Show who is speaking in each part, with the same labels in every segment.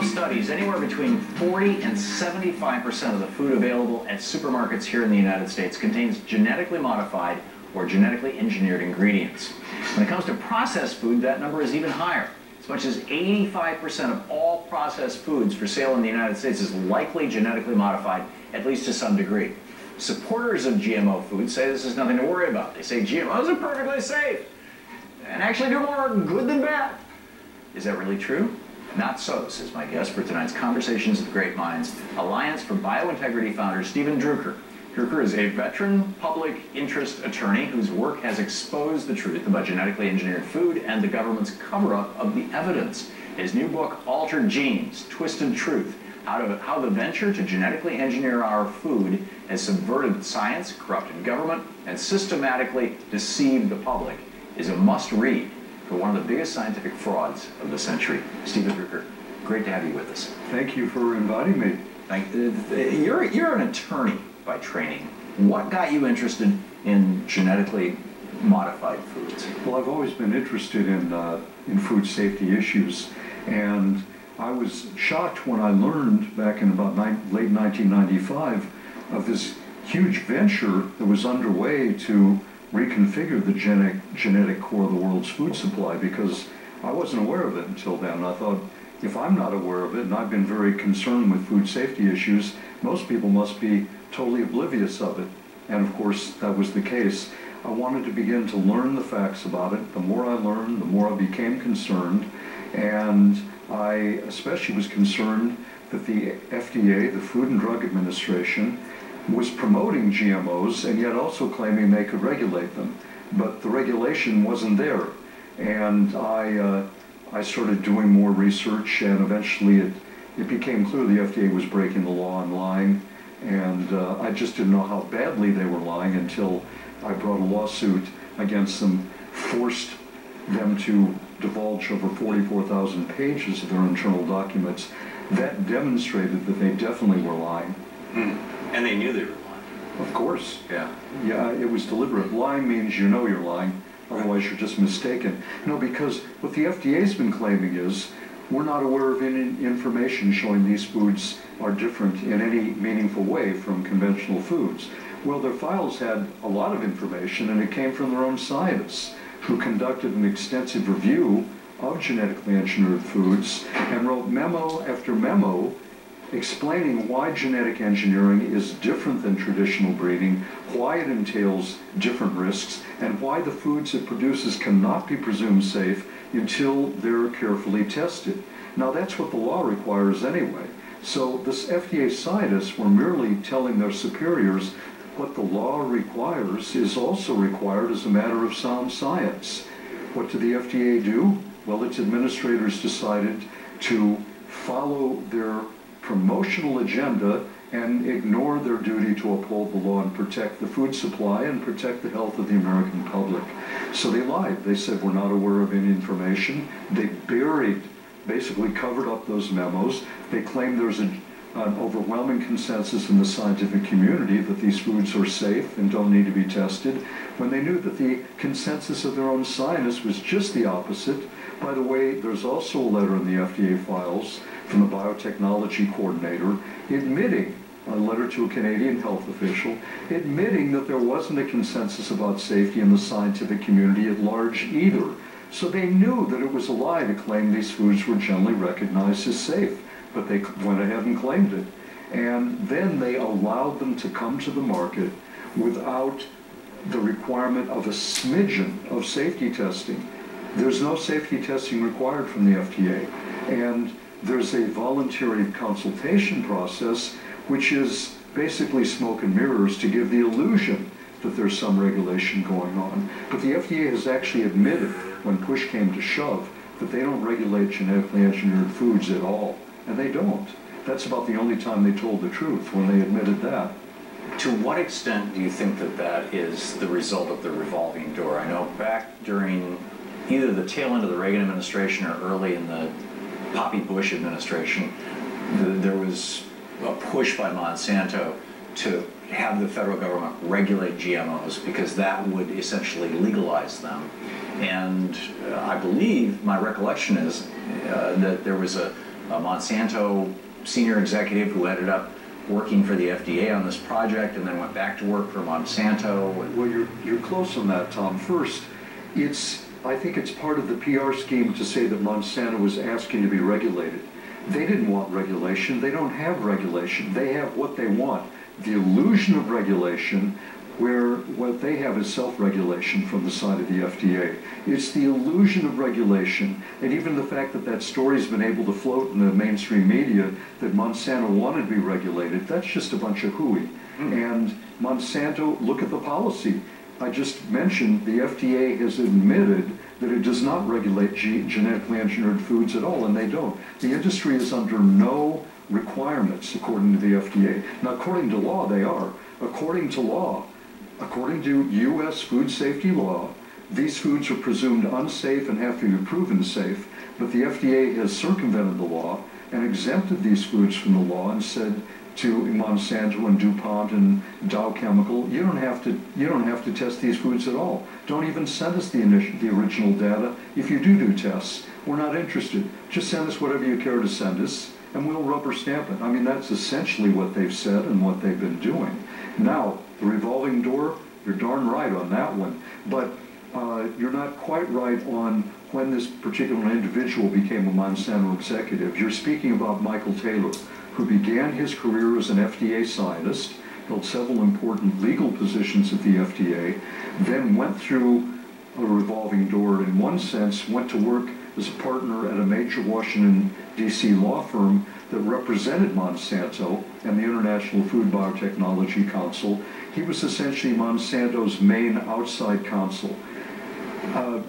Speaker 1: some studies, anywhere between 40 and 75% of the food available at supermarkets here in the United States contains genetically modified or genetically engineered ingredients. When it comes to processed food, that number is even higher. As much as 85% of all processed foods for sale in the United States is likely genetically modified, at least to some degree. Supporters of GMO food say this is nothing to worry about. They say GMOs are perfectly safe and actually do more good than bad. Is that really true? Not so, says my guest for tonight's Conversations with Great Minds, Alliance for Biointegrity founder Steven Druker. Druker is a veteran public interest attorney whose work has exposed the truth about genetically engineered food and the government's cover-up of the evidence. His new book, Altered Genes, Twisted Truth, how, to, how the venture to genetically engineer our food has subverted science, corrupted government, and systematically deceived the public, is a must-read for one of the biggest scientific frauds of the century. Steven Druker, great to have you with us.
Speaker 2: Thank you for inviting me.
Speaker 1: Thank, uh, you're, you're an attorney by training. What got you interested in genetically modified foods?
Speaker 2: Well, I've always been interested in, uh, in food safety issues, and I was shocked when I learned back in about late 1995 of this huge venture that was underway to reconfigure the genetic, genetic core of the world's food supply because I wasn't aware of it until then. I thought, if I'm not aware of it, and I've been very concerned with food safety issues, most people must be totally oblivious of it. And of course, that was the case. I wanted to begin to learn the facts about it. The more I learned, the more I became concerned. And I especially was concerned that the FDA, the Food and Drug Administration, was promoting GMOs and yet also claiming they could regulate them. But the regulation wasn't there. And I, uh, I started doing more research and eventually it, it became clear the FDA was breaking the law and lying. And uh, I just didn't know how badly they were lying until I brought a lawsuit against them, forced them to divulge over 44,000 pages of their internal documents. That demonstrated that they definitely were lying.
Speaker 1: Mm. And they knew they were lying.
Speaker 2: Of course.
Speaker 1: Yeah.
Speaker 2: Yeah, it was deliberate. Lying means you know you're lying, otherwise you're just mistaken. No, because what the FDA's been claiming is we're not aware of any information showing these foods are different in any meaningful way from conventional foods. Well, their files had a lot of information, and it came from their own scientists who conducted an extensive review of genetically engineered foods and wrote memo after memo explaining why genetic engineering is different than traditional breeding, why it entails different risks, and why the foods it produces cannot be presumed safe until they're carefully tested. Now that's what the law requires anyway. So this FDA scientists were merely telling their superiors what the law requires is also required as a matter of sound science. What did the FDA do? Well, its administrators decided to follow their promotional agenda and ignore their duty to uphold the law and protect the food supply and protect the health of the American public. So they lied. They said we're not aware of any information. They buried, basically covered up those memos. They claimed there's a, an overwhelming consensus in the scientific community that these foods are safe and don't need to be tested, when they knew that the consensus of their own scientists was just the opposite. By the way, there's also a letter in the FDA files from the biotechnology coordinator admitting a letter to a Canadian health official admitting that there wasn't a consensus about safety in the scientific community at large either. So they knew that it was a lie to claim these foods were generally recognized as safe, but they went ahead and claimed it. And then they allowed them to come to the market without the requirement of a smidgen of safety testing. There's no safety testing required from the FDA. And there's a voluntary consultation process, which is basically smoke and mirrors to give the illusion that there's some regulation going on. But the FDA has actually admitted, when push came to shove, that they don't regulate genetically engineered foods at all. And they don't. That's about the only time they told the truth, when they admitted that.
Speaker 1: To what extent do you think that that is the result of the revolving door? I know back during either the tail end of the Reagan administration or early in the Poppy Bush administration, there was a push by Monsanto to have the federal government regulate GMOs because that would essentially legalize them. And uh, I believe, my recollection is uh, that there was a a Monsanto senior executive who ended up working for the FDA on this project and then went back to work for Monsanto.
Speaker 2: Well, you're, you're close on that, Thom. First, it's, I think it's part of the PR scheme to say that Monsanto was asking to be regulated. They didn't want regulation. They don't have regulation. They have what they want. The illusion of regulation where what they have is self-regulation from the side of the FDA. It's the illusion of regulation, and even the fact that that story's been able to float in the mainstream media that Monsanto wanted to be regulated, that's just a bunch of hooey. Mm. And Monsanto, look at the policy. I just mentioned the FDA has admitted that it does not regulate genetically engineered foods at all, and they don't. The industry is under no requirements according to the FDA. Now, according to law, they are. According to law, According to U.S. food safety law, these foods are presumed unsafe and have to be proven safe, but the FDA has circumvented the law and exempted these foods from the law and said to Monsanto and DuPont and Dow Chemical, you don't have to you don't have to test these foods at all. Don't even send us the initial, the original data. If you do do tests, we're not interested. Just send us whatever you care to send us, and we'll rubber stamp it. I mean, that's essentially what they've said and what they've been doing. Now, the revolving door, you're darn right on that one. But uh, you're not quite right on when this particular individual became a Monsanto executive. You're speaking about Michael Taylor, who began his career as an FDA scientist, held several important legal positions at the FDA, then went through a revolving door in one sense, went to work as a partner at a major Washington, D.C. law firm that represented Monsanto and the International Food Biotechnology Council. He was essentially Monsanto's main outside counsel. Uh,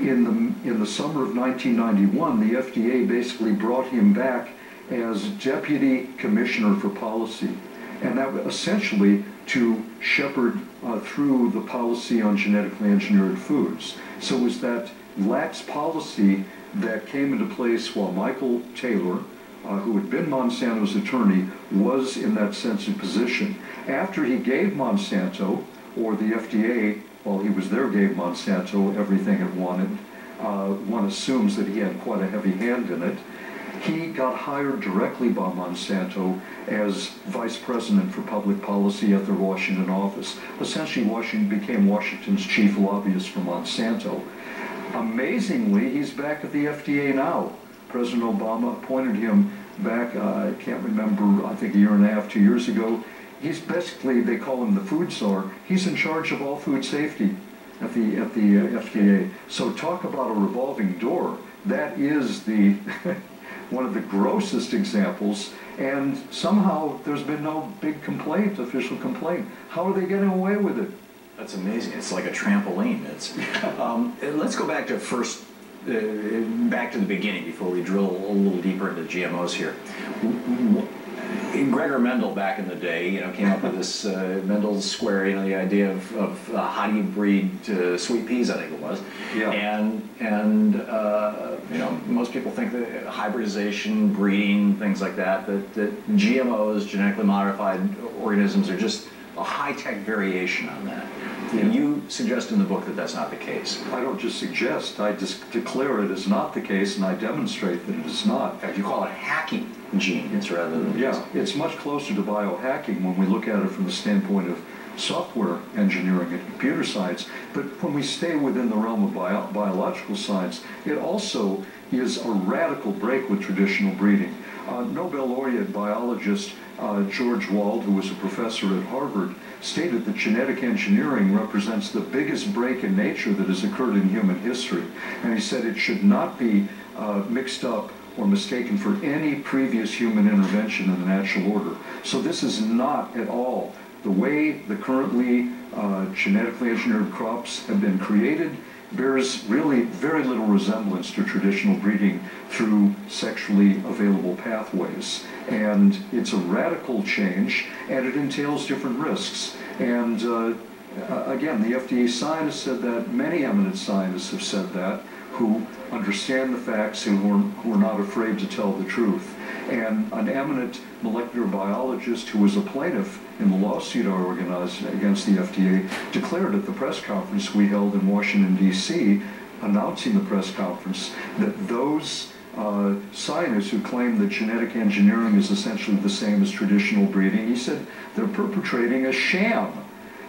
Speaker 2: in the, in the summer of 1991, the FDA basically brought him back as Deputy Commissioner for Policy. And that essentially to shepherd uh, through the policy on genetically engineered foods. So it was that lax policy that came into place while Michael Taylor, uh, who had been Monsanto's attorney, was in that sensitive position. After he gave Monsanto, or the FDA, while he was there, gave Monsanto everything it wanted, uh, one assumes that he had quite a heavy hand in it. He got hired directly by Monsanto as vice president for public policy at their Washington office. Essentially, Washington became Washington's chief lobbyist for Monsanto. Amazingly, he's back at the FDA now. President Obama appointed him back, uh, I can't remember, I think a year and a half, two years ago. He's basically, they call him the food czar. He's in charge of all food safety at the, at the uh, FDA. So talk about a revolving door. That is the one of the grossest examples, and somehow there's been no big complaint, official complaint. How are they getting away with it?
Speaker 1: That's amazing. It's like a trampoline. It's. Um, let's go back to first, uh, back to the beginning before we drill a little deeper into GMOs here. Gregor Mendel back in the day, you know, came up with this uh, Mendel's square, you know, the idea of, of uh, how do you breed uh, sweet peas, I think it was.
Speaker 2: Yeah.
Speaker 1: And and uh, you know, most people think that hybridization, breeding, things like that, that, that GMOs, genetically modified organisms, are just a high-tech variation on that. Yeah. You suggest in the book that that's not the case.
Speaker 2: I don't just suggest, I just declare it is not the case, and I demonstrate that it is not.
Speaker 1: In fact, you call it hacking genes rather than...
Speaker 2: Yeah, it's much closer to biohacking when we look at it from the standpoint of software engineering and computer science. But when we stay within the realm of bio biological science, it also is a radical break with traditional breeding. Uh, Nobel laureate biologist uh, George Wald, who was a professor at Harvard, stated that genetic engineering represents the biggest break in nature that has occurred in human history. And he said it should not be uh, mixed up or mistaken for any previous human intervention in the natural order. So this is not at all the way the currently uh, genetically engineered crops have been created bears really very little resemblance to traditional breeding through sexually available pathways. And it's a radical change, and it entails different risks. And uh, again, the FDA scientists said that, many eminent scientists have said that, who understand the facts and who are, who are not afraid to tell the truth. And an eminent molecular biologist who was a plaintiff in the lawsuit I organized against the FDA declared at the press conference we held in Washington, D.C., announcing the press conference that those uh, scientists who claim that genetic engineering is essentially the same as traditional breeding. He said they're perpetrating a sham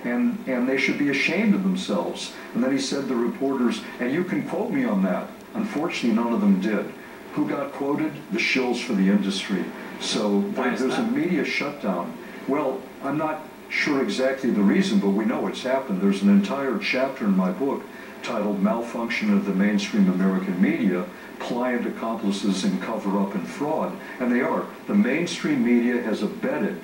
Speaker 2: and, and they should be ashamed of themselves. And then he said the reporters, and you can quote me on that. Unfortunately, none of them did. Who got quoted? The shills for the industry. So there, there's a media shutdown. Well, I'm not sure exactly the reason, but we know it's happened. There's an entire chapter in my book titled Malfunction of the Mainstream American Media, Pliant Accomplices in Cover-Up and Fraud. And they are. The mainstream media has abetted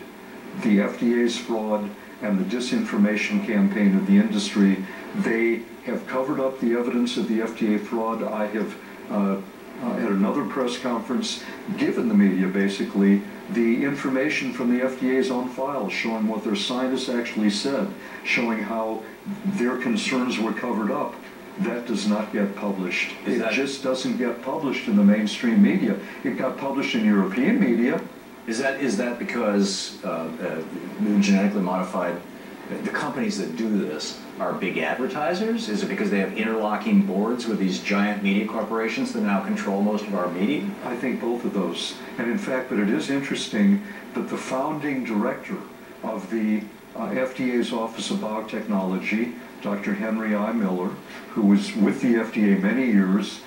Speaker 2: the FDA's fraud and the disinformation campaign of the industry. They have covered up the evidence of the FDA fraud. I have, uh, uh, at another press conference, given the media basically the information from the FDA's own files showing what their scientists actually said, showing how their concerns were covered up. That does not get published.
Speaker 1: Is
Speaker 2: It just doesn't get published in the mainstream media. It got published in European media,
Speaker 1: Is that, is that because uh, uh, genetically modified, the companies that do this are big advertisers? Is it because they have interlocking boards with these giant media corporations that now control most of our media?
Speaker 2: I think both of those. And in fact, but it is interesting that the founding director of the uh, FDA's Office of Biotechnology, Dr. Henry I. Miller, who was with the FDA many years,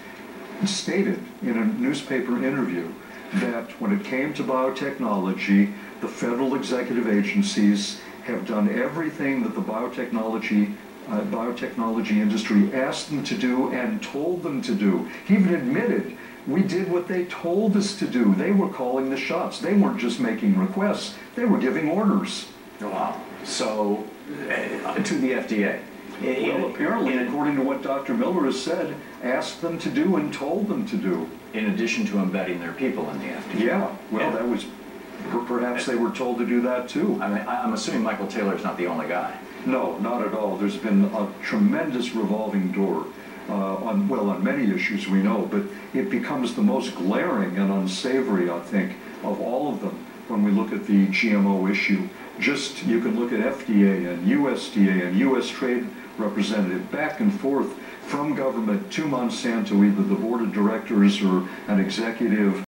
Speaker 2: stated in a newspaper interview that when it came to biotechnology, the federal executive agencies have done everything that the biotechnology uh, biotechnology industry asked them to do and told them to do. He even admitted we did what they told us to do. They were calling the shots. They weren't just making requests. They were giving orders.
Speaker 1: Wow. So, uh, to the FDA.
Speaker 2: Well, apparently, according to what Dr. Miller has said, asked them to do and told them to do.
Speaker 1: In addition to embedding their people in the FDA.
Speaker 2: Yeah, well,
Speaker 1: Yeah.
Speaker 2: that was, perhaps they were told to do that too.
Speaker 1: I mean, I'm assuming Michael Taylor's not the only guy.
Speaker 2: No, not at all. There's been a tremendous revolving door uh, on, well, on many issues we know, but it becomes the most glaring and unsavory, I think, of all of them when we look at the GMO issue. Just, you can look at FDA and USDA and US Trade Representative back and forth from government to Monsanto, either the board of directors or an executive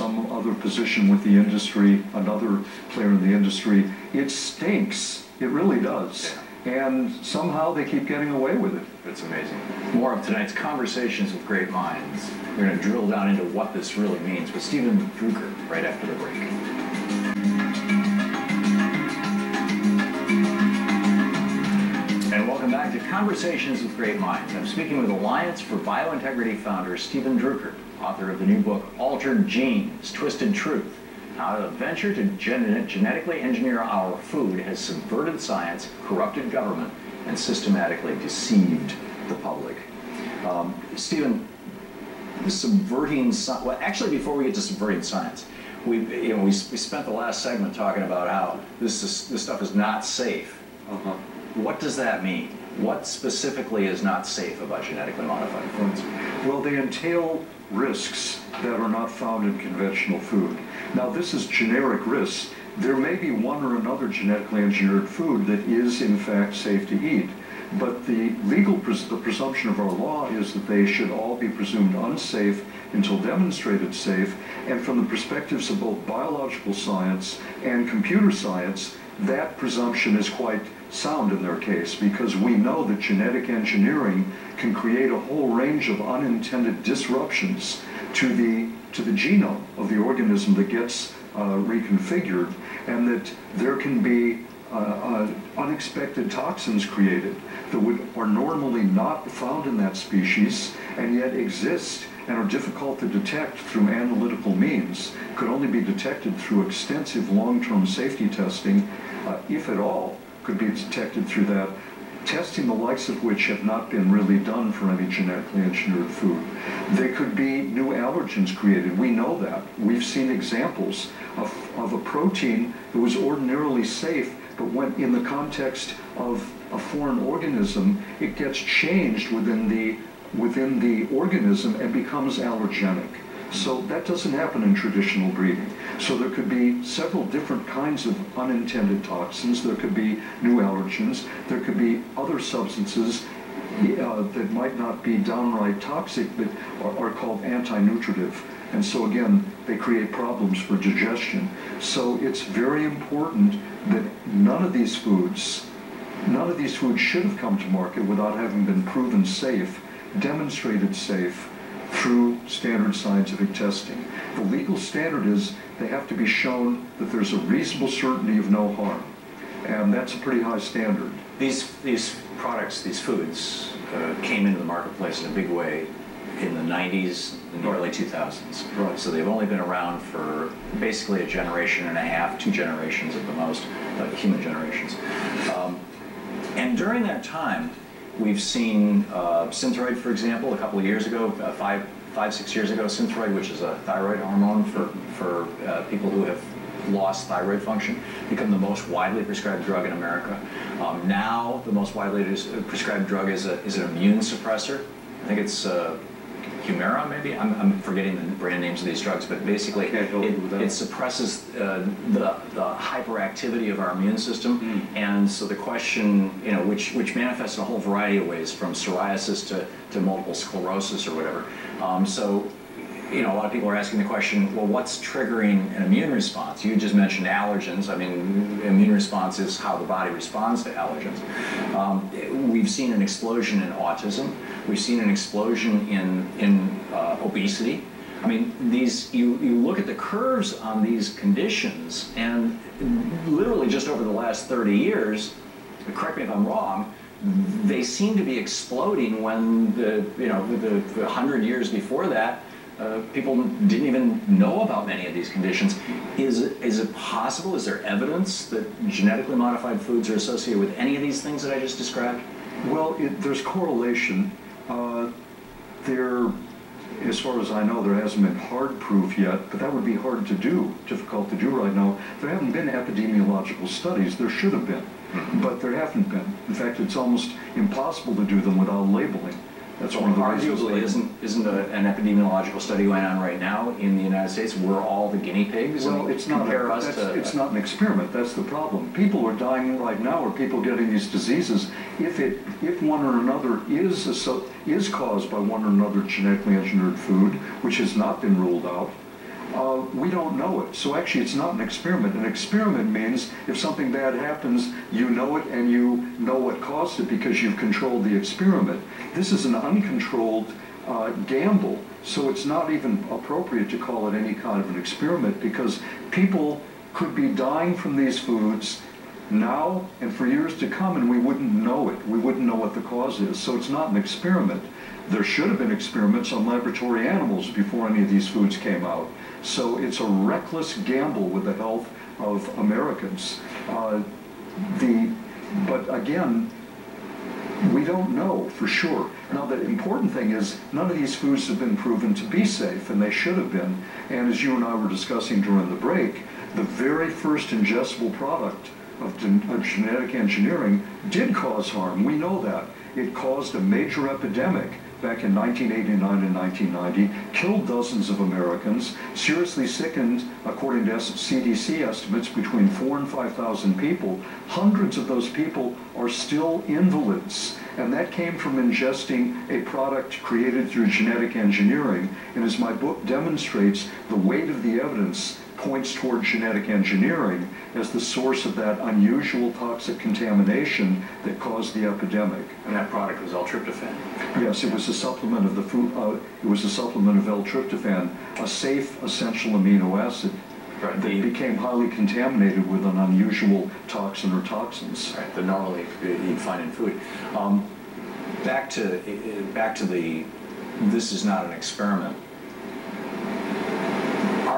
Speaker 2: some other position with the industry, another player in the industry. It stinks. It really does. And somehow they keep getting away with it.
Speaker 1: It's amazing. More of tonight's conversations with great minds. We're going to drill down into what this really means with Steven Druker right after the break. Conversations with Great Minds. I'm speaking with Alliance for Biointegrity founder Steven Druker, author of the new book Altered Genes, Twisted Truth. How a venture to gen- genetically engineer our food has subverted science, corrupted government, and systematically deceived the public. Um, Steven, subverting science. Well, actually, before we get to subverting science, we you know we, we spent the last segment talking about how this is, this stuff is not safe.
Speaker 2: Uh-huh.
Speaker 1: What does that mean? What specifically is not safe about genetically modified foods?
Speaker 2: Well, they entail risks that are not found in conventional food. Now, this is generic risks. There may be one or another genetically engineered food that is, in fact, safe to eat. But the legal, pres- the presumption of our law is that they should all be presumed unsafe until demonstrated safe. And from the perspectives of both biological science and computer science, that presumption is quite sound in their case because we know that genetic engineering can create a whole range of unintended disruptions to the to the genome of the organism that gets uh, reconfigured and that there can be uh, uh, unexpected toxins created that would are normally not found in that species and yet exist and are difficult to detect through analytical means could only be detected through extensive long-term safety testing uh, if at all could be detected through that testing the likes of which have not been really done for any genetically engineered food. There could be new allergens created. We know that. We've seen examples of, of a protein that was ordinarily safe, but when in the context of a foreign organism, it gets changed within the, within the organism and becomes allergenic. So that doesn't happen in traditional breeding. So there could be several different kinds of unintended toxins. There could be new allergens. There could be other substances uh, that might not be downright toxic but are, are called anti-nutritive. And so again, they create problems for digestion. So it's very important that none of these foods, none of these foods should have come to market without having been proven safe, demonstrated safe through standard scientific testing. The legal standard is they have to be shown that there's a reasonable certainty of no harm. And that's a pretty high standard.
Speaker 1: These, these products, these foods, uh, came into the marketplace in a big way in the 90s and the early 2000s.
Speaker 2: Right.
Speaker 1: So they've only been around for basically a generation and a half, two generations at the most, uh, human generations. Um, and during that time, we've seen uh, Synthroid, for example, a couple of years ago, uh, five, five, six years ago, Synthroid, which is a thyroid hormone for, for uh, people who have lost thyroid function, become the most widely prescribed drug in America. Um, now, the most widely prescribed drug is, a, is an immune suppressor. I think it's uh, Humira, maybe? I'm, I'm forgetting the brand names of these drugs, but basically,
Speaker 2: Can't help you with
Speaker 1: it, it suppresses uh, the, the hyperactivity of our immune system.
Speaker 2: Hmm.
Speaker 1: And so the question, you know, which, which manifests in a whole variety of ways, from psoriasis to, to multiple sclerosis or whatever. Um, so, you know, a lot of people are asking the question, well, what's triggering an immune response? You just mentioned allergens. I mean, immune response is how the body responds to allergens. Um, we've seen an explosion in autism. We've seen an explosion in, in uh, obesity. I mean, these you, you look at the curves on these conditions, and literally just over the last 30 years, correct me if I'm wrong, they seem to be exploding when the you know the, the hundred years before that, uh, people didn't even know about many of these conditions. Is it- is it possible? Is there evidence that genetically modified foods are associated with any of these things that I just described?
Speaker 2: Well, it, there's correlation. Uh, there, as far as I know, there hasn't been hard proof yet, but that would be hard to do, difficult to do right now. There haven't been epidemiological studies. There should have been, but there haven't been. In fact, it's almost impossible to do them without labeling. That's one of the reasons.
Speaker 1: Arguably, isn't isn't a, an epidemiological study going on right now in the United States? We're all the guinea pigs.
Speaker 2: Well, it's not,
Speaker 1: compare
Speaker 2: a-
Speaker 1: us to.
Speaker 2: it's not an experiment, that's the problem. People are dying right now, or people getting these diseases, if it, if one or another is, asso- is caused by one or another genetically engineered food, which has not been ruled out, uh, we don't know it. So actually, it's not an experiment. An experiment means if something bad happens, you know it and you know what caused it because you've controlled the experiment. This is an uncontrolled uh, gamble, so it's not even appropriate to call it any kind of an experiment because people could be dying from these foods now and for years to come and we wouldn't know it. We wouldn't know what the cause is. So it's not an experiment. There should have been experiments on laboratory animals before any of these foods came out. So it's a reckless gamble with the health of Americans. Uh, the, but again, we don't know for sure. Now, the important thing is none of these foods have been proven to be safe, and they should have been. And as you and I were discussing during the break, the very first ingestible product of, of uh, genetic engineering did cause harm. We know that. It caused a major epidemic back in 1989 and 1990, killed dozens of Americans, seriously sickened, according to CDC estimates, between 4 and 5,000 people. Hundreds of those people are still invalids. And that came from ingesting a product created through genetic engineering. And as my book demonstrates, the weight of the evidence points toward genetic engineering as the source of that unusual toxic contamination that caused the epidemic.
Speaker 1: and that product was L-tryptophan.
Speaker 2: Yes, it was a supplement of the food, uh, it was a supplement of L-tryptophan, a safe essential amino acid
Speaker 1: Right.
Speaker 2: that
Speaker 1: The,
Speaker 2: became highly contaminated with an unusual toxin or toxins.
Speaker 1: right, that normally you'd find in food. Um, back to back to the. This is not an experiment.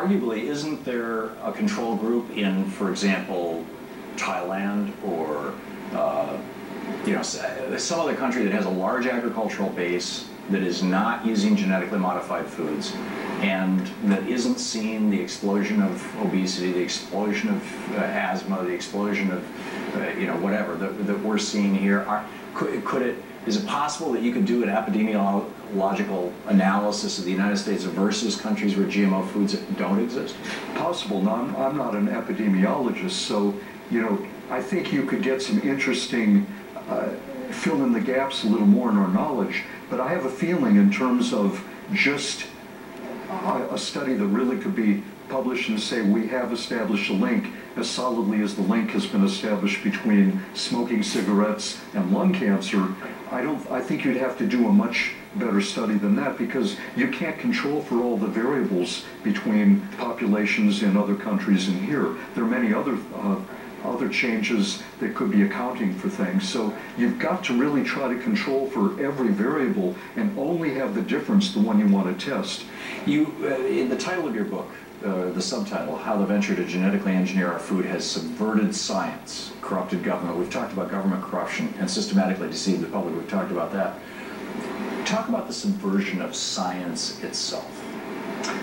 Speaker 1: Arguably, isn't there a control group in, for example, Thailand or uh, you know some other country that has a large agricultural base that is not using genetically modified foods and that isn't seeing the explosion of obesity, the explosion of uh, asthma, the explosion of uh, you know whatever that, that we're seeing here. Are, could, could it is it possible that you could do an epidemiological analysis of the United States versus countries where GMO foods don't exist?
Speaker 2: Possible, now, I'm, I'm not an epidemiologist, so, you know, I think you could get some interesting, uh, fill in the gaps a little more in our knowledge, but I have a feeling in terms of just a, a study that really could be published and say we have established a link as solidly as the link has been established between smoking cigarettes and lung cancer, I don't, I think you'd have to do a much better study than that because you can't control for all the variables between populations in other countries and here. There are many other uh, other changes that could be accounting for things. So you've got to really try to control for every variable and only have the difference the one you want to test.
Speaker 1: You, uh, in the title of your book, uh, the subtitle, How the Venture to Genetically Engineer Our Food Has Subverted Science, Corrupted Government. We've talked about government corruption and systematically deceived the public. We've talked about that. Talk about the subversion of science itself.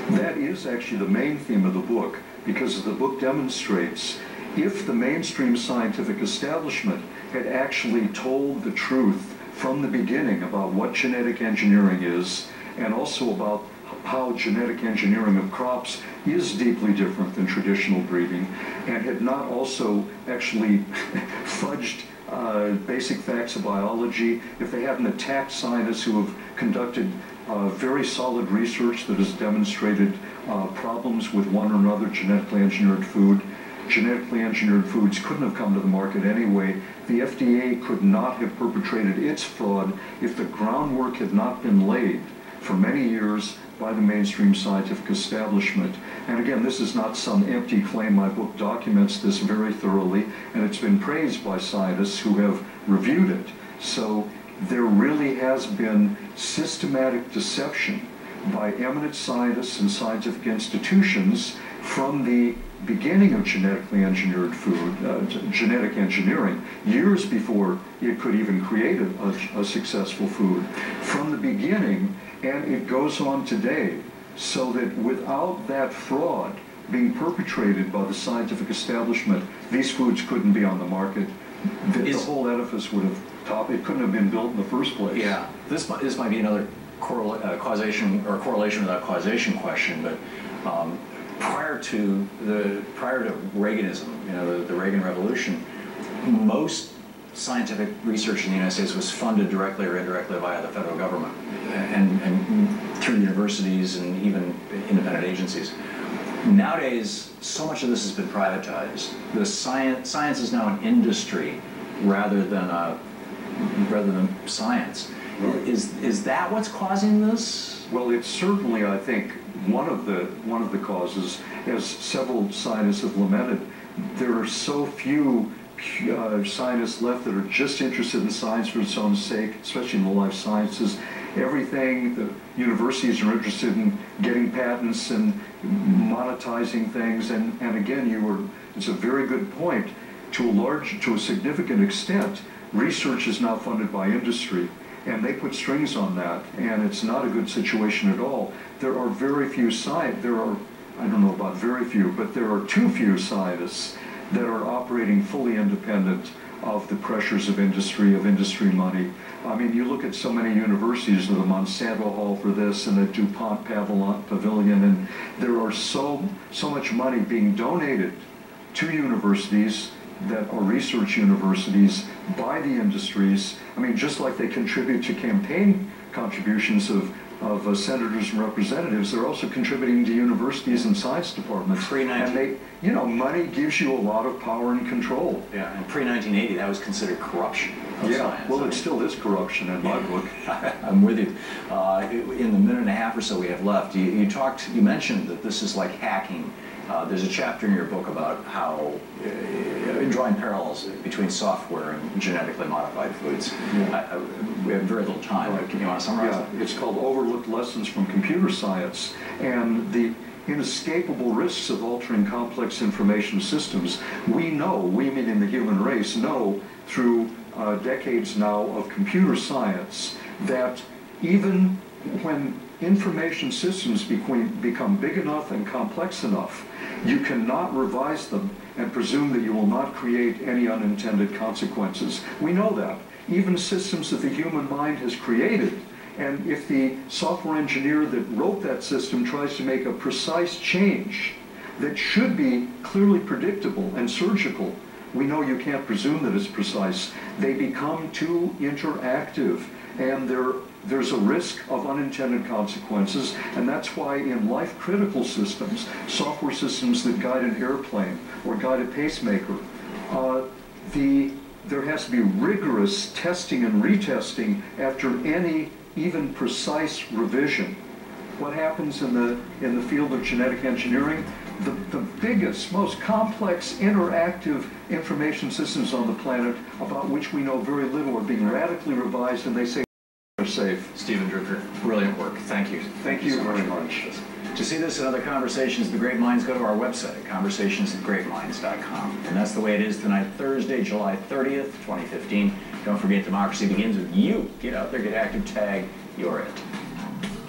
Speaker 2: That is actually the main theme of the book because the book demonstrates if the mainstream scientific establishment had actually told the truth from the beginning about what genetic engineering is and also about how genetic engineering of crops is deeply different than traditional breeding and had not also actually fudged uh, basic facts of biology, if they hadn't attacked scientists who have conducted uh, very solid research that has demonstrated uh, problems with one or another genetically engineered food, genetically engineered foods couldn't have come to the market anyway. The FDA could not have perpetrated its fraud if the groundwork had not been laid for many years by the mainstream scientific establishment. And again, this is not some empty claim. My book documents this very thoroughly, and it's been praised by scientists who have reviewed it. So there really has been systematic deception by eminent scientists and scientific institutions from the beginning of genetically engineered food, uh, genetic engineering, years before it could even create a, a, successful food, from the beginning, and it goes on today. So that without that fraud being perpetrated by the scientific establishment, these foods couldn't be on the market. The, Is, the whole edifice would have top. It couldn't have been built in the first place.
Speaker 1: Yeah, this this might be another uh, causation or correlation without causation question, but um, prior to the prior to Reaganism, you know, the, the Reagan Revolution, most scientific research in the United States was funded directly or indirectly via the federal government and, and through universities and even independent agencies. Nowadays, so much of this has been privatized. The science, science is now an industry rather than a, rather than science. Is, is that what's causing this?
Speaker 2: Well, it's certainly, I think, one of the one of the causes, as several scientists have lamented, there are so few uh, scientists left that are just interested in science for its own sake, especially in the life sciences. Everything the universities are interested in getting patents and monetizing things, and, and again, you were it's a very good point. To a large, to a significant extent, research is now funded by industry and they put strings on that, and it's not a good situation at all. There are very few scientists, there are, I don't know about very few, but there are too few scientists that are operating fully independent of the pressures of industry, of industry money. I mean, you look at so many universities, the Monsanto Hall for this and the DuPont Pavilion, and there are so, so much money being donated to universities that are research universities by the industries. I mean, just like they contribute to campaign contributions of of uh, senators and representatives, they're also contributing to universities and science departments.
Speaker 1: Pre
Speaker 2: and they, you know, money gives you a lot of power and control.
Speaker 1: Yeah, and pre 1980, that was considered corruption.
Speaker 2: yeah,
Speaker 1: science.
Speaker 2: well, I it still is corruption in my book.
Speaker 1: I'm with you. Uh, in the minute and a half or so we have left, you, you talked, you mentioned that this is like hacking uh, there's a chapter in your book about how, uh, drawing parallels between software and genetically modified foods. Yeah. I, I, we have very little time, right. can you want to summarize
Speaker 2: yeah. It's called Overlooked Lessons from Computer Science. And the inescapable risks of altering complex information systems. We know, we meaning the human race, know through uh, decades now of computer science that even when information systems become big enough and complex enough, you cannot revise them and presume that you will not create any unintended consequences. We know that. Even systems that the human mind has created, and if the software engineer that wrote that system tries to make a precise change that should be clearly predictable and surgical, we know you can't presume that it's precise. They become too interactive and there, there's a risk of unintended consequences, and that's why in life-critical systems, software systems that guide an airplane or guide a pacemaker, uh, the, there has to be rigorous testing and retesting after any even precise revision. What happens in the, in the field of genetic engineering? The, the biggest, most complex, interactive information systems on the planet about which we know very little are being radically revised, and they say are safe.
Speaker 1: Steven Druker, brilliant work. Thank you.
Speaker 2: Thank you
Speaker 1: so
Speaker 2: very
Speaker 1: for
Speaker 2: much.
Speaker 1: To see this and other conversations the great minds, go to our website conversations at conversationsofgreatminds.com. And that's the way it is tonight, Thursday, July 30th, 2015. Don't forget, democracy begins with you. Get out there, get active, tag, you're it.